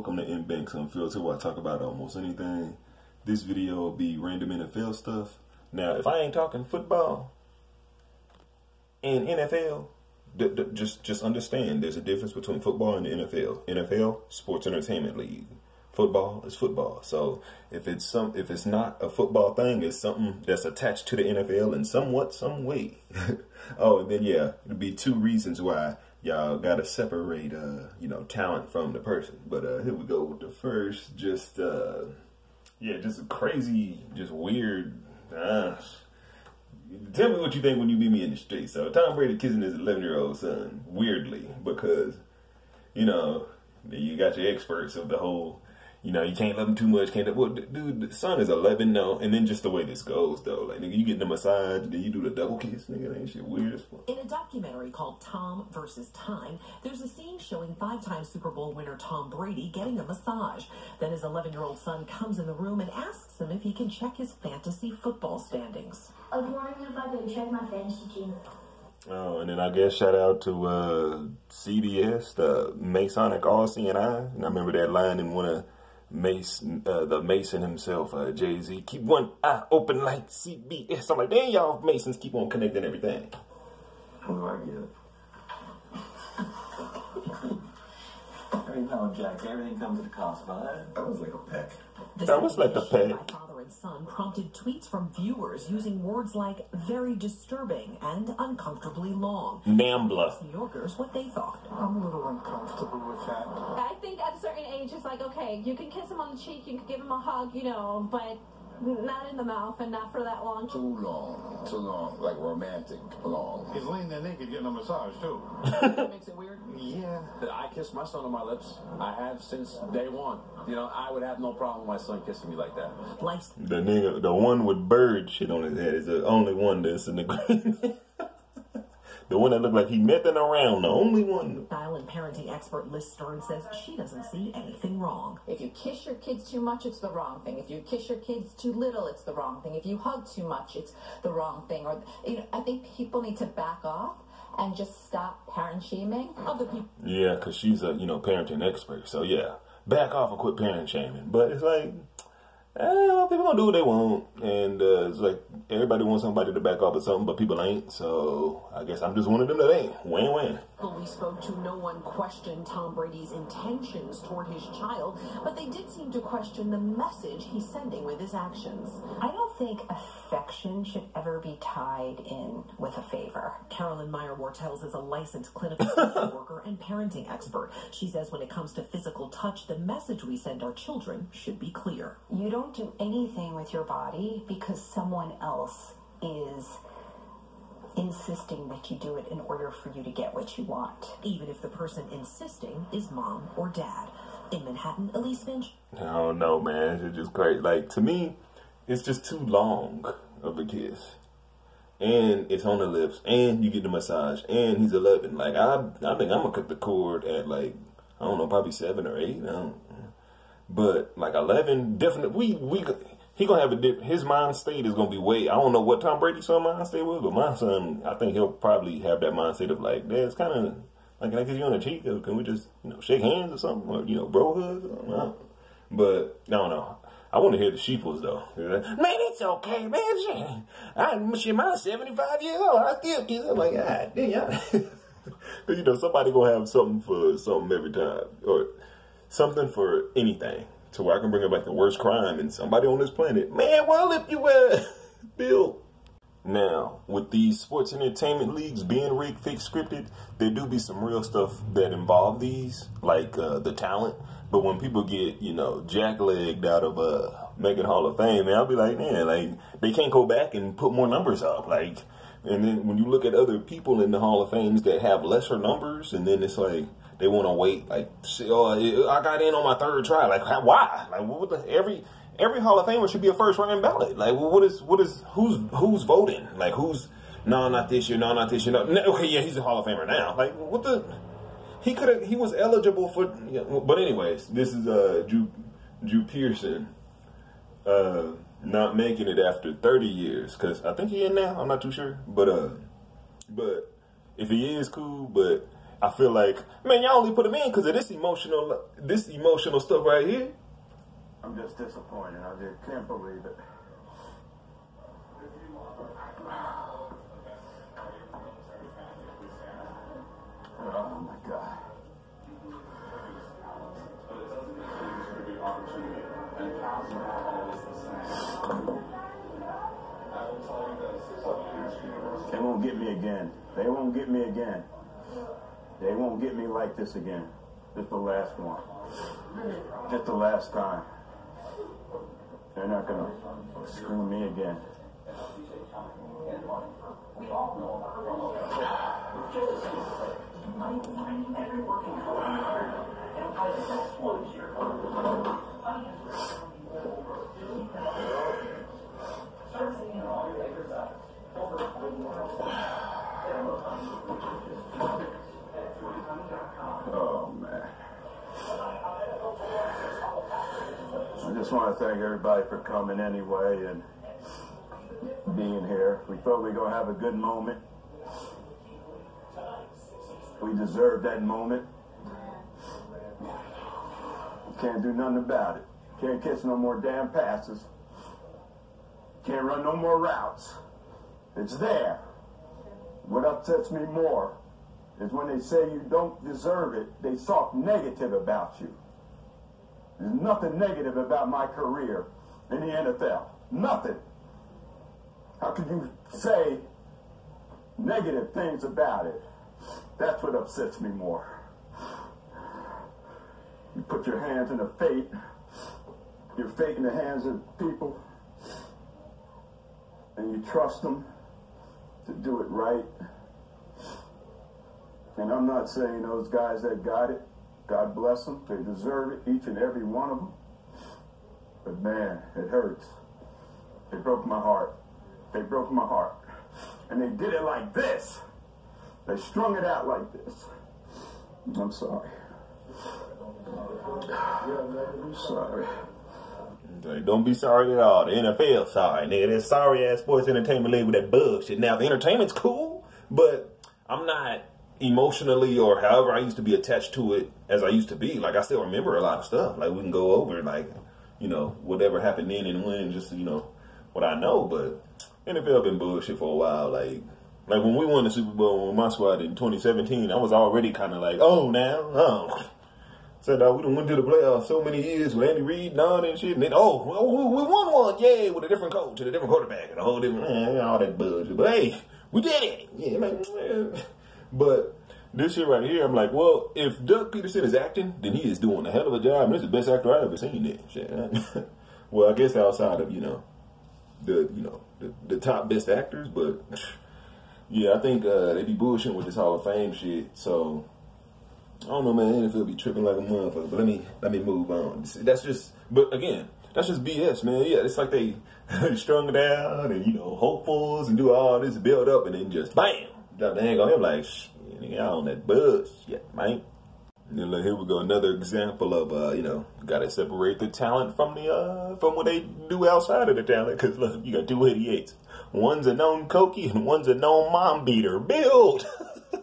Welcome to M Banks Unfiltered, where I talk about almost anything. This video will be random NFL stuff. Now, if I ain't talking football and NFL, just just understand there's a difference between football and the NFL. NFL, Sports Entertainment League. Football is football. So if it's some if it's not a football thing, it's something that's attached to the NFL in somewhat some way. oh, and then yeah, it'd be two reasons why y'all gotta separate uh you know talent from the person. But uh here we go with the first. Just uh yeah just a crazy just weird uh, tell me what you think when you meet me in the street so tom brady kissing his 11 year old son weirdly because you know you got your experts of the whole you know, you can't love him too much. Can't well, dude. The son is eleven though, and then just the way this goes though, like nigga, you get the massage, then you do the double kiss, nigga. That shit weird as fuck. In a documentary called Tom versus Time, there's a scene showing five-time Super Bowl winner Tom Brady getting a massage. Then his 11-year-old son comes in the room and asks him if he can check his fantasy football standings. I was wondering if I could check my fantasy team. Oh, and then I guess shout out to uh, CBS, the Masonic All Seeing Eye. And I remember that line in one of Mason, uh, the Mason himself, uh, Jay Z. Keep one eye open like CBS. I'm like, damn, y'all Masons keep on connecting everything. What do I get? Every now, Jack, everything comes at a cost, but That was like a peck. That was like the separation peg. by father and son prompted tweets from viewers using words like very disturbing and uncomfortably long. Nambla. New Yorkers what they thought. I'm a little uncomfortable with that. I think at a certain age, it's like, okay, you can kiss him on the cheek, you can give him a hug, you know, but not in the mouth and not for that long. Too long, too long, like romantic long. He's laying there naked getting a massage too. That makes it weird. Yeah. I kiss my son on my lips. I have since day one. You know, I would have no problem with my son kissing me like that. Life The nigga, the one with bird shit on his head is the only one that's in the agreement. The one that looked like he nothing around, the only one. style and parenting expert Liz Stern says she doesn't see anything wrong. If you kiss your kids too much, it's the wrong thing. If you kiss your kids too little, it's the wrong thing. If you hug too much, it's the wrong thing. Or you know, I think people need to back off and just stop parent shaming other people. Yeah, because she's a, you know, parenting expert. So, yeah, back off and quit parent shaming. But it's like, eh, people don't do what they want. And uh, it's like everybody wants somebody to back off of something, but people ain't. So, I guess I'm just one of them that ain't. Win win. When we spoke to, no one questioned Tom Brady's intentions toward his child, but they did seem to question the message he's sending with his actions. I don't think affection should ever be tied in with a favor. Carolyn Meyer Wartels is a licensed clinical social worker and parenting expert. She says when it comes to physical touch, the message we send our children should be clear. You don't do anything with your body because someone else is insisting that you do it in order for you to get what you want. Even if the person insisting is mom or dad. In Manhattan, Elise Finch, oh, I don't know, man. It's just crazy. Like to me, it's just too long of a kiss, and it's on the lips, and you get the massage, and he's eleven. Like I, I think I'm gonna cut the cord at like I don't know, probably seven or eight. I don't, but like eleven, definitely. We we he gonna have a dip. His mind state is gonna be way. I don't know what Tom Brady's son mind state was, but my son, I think he'll probably have that mindset of like, "Dad, it's kind of like like you on the cheek. Can we just you know shake hands or something, or you know, bro don't. But I don't know. I want to hear the sheeples though. Man, it's okay, man. Shit. I shit, I'm 75 years old. I still kiss. I'm like, ah, damn. Cause you know somebody gonna have something for something every time, or something for anything, to where I can bring up like the worst crime and somebody on this planet. Man, well, if you uh, Bill. Now, with these sports entertainment leagues being rigged, fixed, scripted, there do be some real stuff that involve these, like uh, the talent. But when people get, you know, jacklegged out of uh, making Hall of Fame, man, I'll be like, man, like they can't go back and put more numbers up, like. And then when you look at other people in the Hall of Fames that have lesser numbers, and then it's like they want to wait, like, oh, I got in on my third try, like, why? Like, what the every every Hall of Famer should be a first round ballot. Like, what is what is who's who's voting? Like, who's no, not this year, no, not this year. No, no, okay, yeah, he's a Hall of Famer now. Like, what the? He could have. He was eligible for. Yeah, but anyways, this is uh Drew Drew Pearson, uh, not making it after thirty years because I think he in now. I'm not too sure, but uh, but if he is cool, but I feel like, man, y'all only put him in because of this emotional, this emotional stuff right here. I'm just disappointed. I just can't believe it. Oh my God. They won't get me again. They won't get me again. They won't get me like this again. This the last one. Just the last time. They're not gonna screw me again. Oh man. I just want to thank everybody for coming anyway and being here. We thought we were going to have a good moment. We deserve that moment. Can't do nothing about it. Can't catch no more damn passes. Can't run no more routes. It's there. What upsets me more is when they say you don't deserve it, they talk negative about you. There's nothing negative about my career in the NFL. Nothing. How can you say negative things about it? That's what upsets me more. You put your hands in the fate, your fate in the hands of people, and you trust them to do it right. And I'm not saying those guys that got it, God bless them, they deserve it, each and every one of them. But man, it hurts. They broke my heart. They broke my heart. And they did it like this. They strung it out like this. I'm sorry. Sorry. Don't be sorry at all. The NFL sorry, nigga. That sorry ass sports entertainment league with that shit. Now the entertainment's cool, but I'm not emotionally or however I used to be attached to it as I used to be. Like I still remember a lot of stuff. Like we can go over like, you know, whatever happened then and when, just you know, what I know. But NFL been bullshit for a while. Like like when we won the Super Bowl with my squad in 2017, I was already kind of like, oh now, oh. Said uh, we done went to the playoffs so many years with Andy Reid, Don and shit, and then oh, oh, we won one, yay, with a different coach and a different quarterback and a whole different, eh, all that bullshit. But hey, we did it. Yeah, man. But this shit right here, I'm like, well, if Doug Peterson is acting, then he is doing a hell of a job. And this is the best actor I've ever seen. It. Well, I guess outside of you know the you know the, the top best actors, but yeah, I think uh, they be bullshitting with this Hall of Fame shit. So I don't know, man. NFL be tripping like a motherfucker. But let me let me move on. That's just, but again, that's just BS, man. Yeah, it's like they strung down and you know hopefuls and do all this build up and then just bam, the hang on him like, y'all on that buzz, shit, man. And here we go, another example of uh, you know, gotta separate the talent from the uh from what they do outside of the talent. Cause look, you got two 88s. One's a known cokey and one's a known mom beater. Build.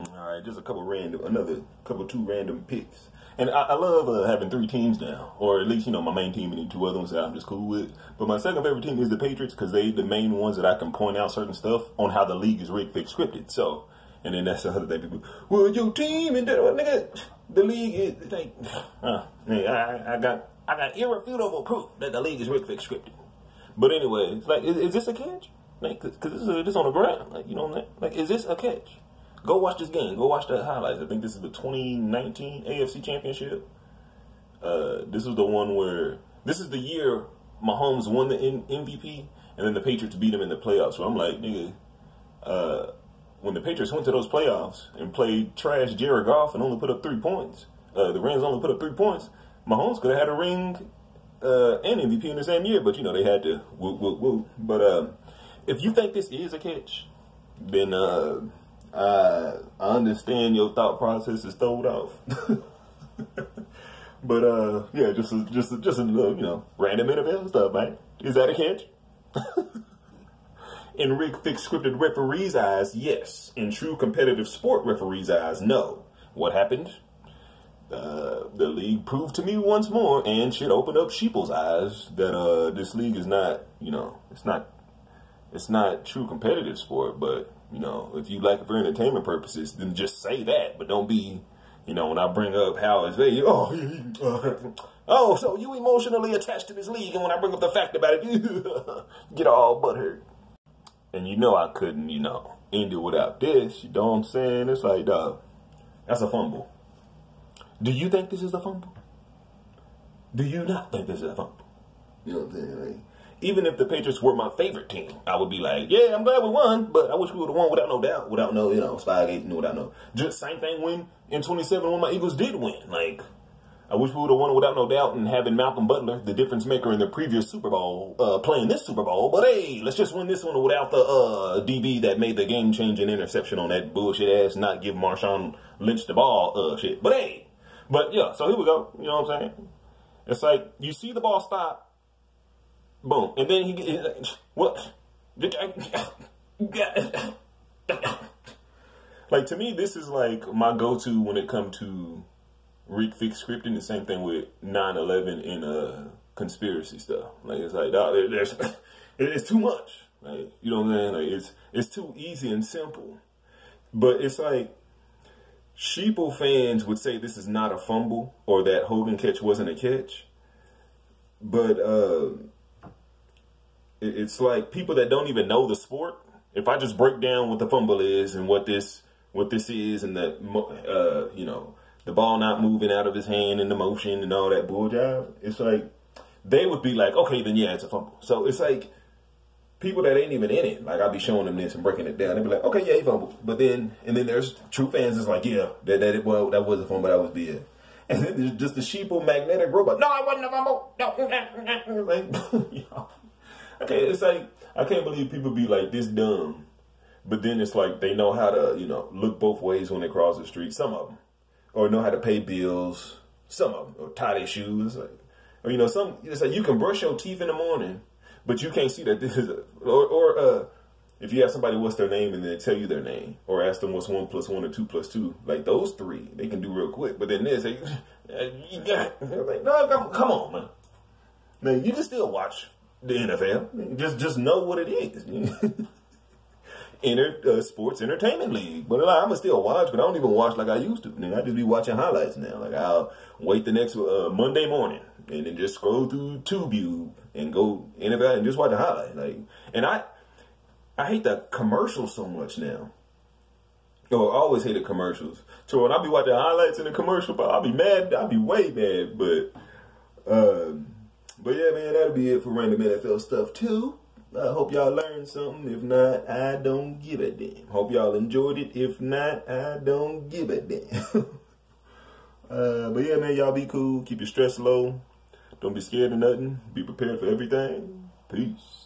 All right, just a couple random, another couple two random picks. And I, I love uh, having three teams now, or at least you know my main team and then two other ones that I'm just cool with. But my second favorite team is the Patriots because they the main ones that I can point out certain stuff on how the league is rigged, fixed, scripted. So, and then that's the other thing people, well, your team and that, well, nigga, the league is like, uh, nigga, I, I got I got irrefutable proof that the league is rigged, fixed, scripted. But anyway, like, is, is this a catch? Like, cause, cause this is this on the ground. Like, you know what I'm saying? Like, is this a catch? Go watch this game. Go watch the highlights. I think this is the 2019 AFC Championship. Uh, this is the one where this is the year Mahomes won the MVP, and then the Patriots beat him in the playoffs. So I'm like, nigga, uh, when the Patriots went to those playoffs and played trash Jared Goff and only put up three points, uh, the Rams only put up three points. Mahomes could have had a ring uh, and MVP in the same year, but you know they had to woo woo woo. But uh, if you think this is a catch, then uh, I, understand your thought process is throwed off. but uh, yeah, just a, just a, just a little you know random NFL stuff, man. Is that a catch? In rig fix scripted referees' eyes, yes. In true competitive sport referees' eyes, no. What happened? Uh, the league proved to me once more, and should open up sheeple's eyes that uh, this league is not, you know, it's not, it's not true competitive sport. But you know, if you like it for entertainment purposes, then just say that. But don't be, you know, when I bring up how it's very, oh, oh, so you emotionally attached to this league, and when I bring up the fact about it, you get all butthurt. And you know I couldn't, you know, end it without this. You know what I'm saying? It's like, dog, that's a fumble. Do you think this is a fumble? Do you not think this is a fumble? You know what I'm saying? Like, even if the Patriots were my favorite team, I would be like, yeah, I'm glad we won, but I wish we would have won without no doubt, without no, you know, Spygate, without no. Just same thing when in 27 when my Eagles did win. Like, I wish we would have won without no doubt and having Malcolm Butler, the difference maker in the previous Super Bowl, uh, playing this Super Bowl. But hey, let's just win this one without the uh, DB that made the game changing interception on that bullshit ass not give Marshawn Lynch the ball uh, shit. But hey, but yeah, so here we go. You know what I'm saying? It's like you see the ball stop, boom, and then he what? Like to me, this is like my go-to when it comes to rig fix scripting. The same thing with 9/11 and uh conspiracy stuff. Like it's like dog, there's it's too much. Like you know what I'm saying? Like it's it's too easy and simple. But it's like Sheeple fans would say this is not a fumble or that Hogan catch wasn't a catch. But uh, it's like people that don't even know the sport. If I just break down what the fumble is and what this what this is and the uh, you know the ball not moving out of his hand and the motion and all that bull job, it's like they would be like, okay, then yeah, it's a fumble. So it's like people that ain't even in it. Like I'll be showing them this and breaking it down. They'd be like, okay, yeah, he fumbled. But then and then there's true fans that's like, yeah, that that well that was a fumble, that was big. And then there's just the sheeple magnetic robot. No, I wasn't a fumble. No, like, okay, it's like I can't believe people be like this dumb. But then it's like they know how to, you know, look both ways when they cross the street. Some of them, or know how to pay bills. Some of them, or tie their shoes. Like, or you know, some it's like you can brush your teeth in the morning but you can't see that this is, a, or, or uh, if you ask somebody what's their name and they tell you their name, or ask them what's one plus one or two plus two, like those three, they can do real quick. But then this, they, you got, like, no, come, on, man. Now you can still watch the NFL. Just, just know what it is. Inter, uh, sports entertainment league, but like, I'm gonna still watch, but I don't even watch like I used to. I just be watching highlights now. Like I'll wait the next uh, Monday morning and then just scroll through TubeView and go anywhere and just watch the highlights. Like, and I, I hate the commercials so much now. Oh, I always hated commercials. So when I be watching highlights in the commercial, but I'll be mad. I'll be way mad. But, uh, but yeah, man, that'll be it for random NFL stuff too. I hope y'all learned something. If not, I don't give a damn. Hope y'all enjoyed it. If not, I don't give a damn. uh, but yeah, man, y'all be cool. Keep your stress low. Don't be scared of nothing. Be prepared for everything. Peace.